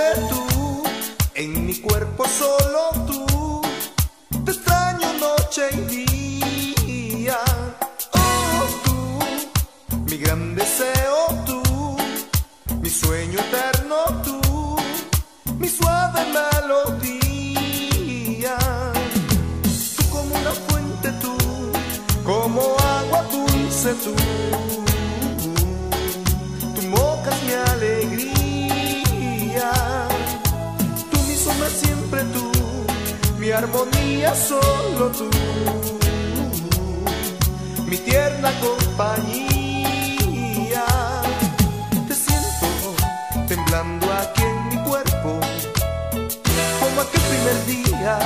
Tú, en mi cuerpo solo tú, te extraño noche y día. Oh, tú, mi gran deseo tú, mi sueño eterno tú, mi suave melodía. Tú como una fuente tú, como agua dulce tú, tú mocas mi alegría. Siempre tú. Mi armonía solo tú. Mi tierna compañía. Te siento temblando aquí en mi cuerpo. Como aquel primer día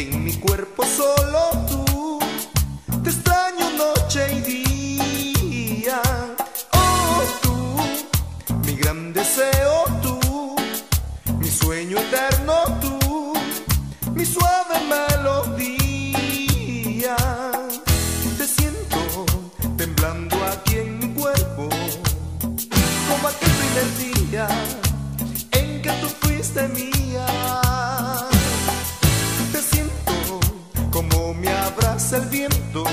en mi cuerpo solo tú. Te extraño noche y día. Oh, tú, mi gran deseo tú, mi sueño eterno tú, mi suave melodía. Te siento temblando aquí en mi cuerpo, como aquel primer día en que tú fuiste mía. Abraza el viento,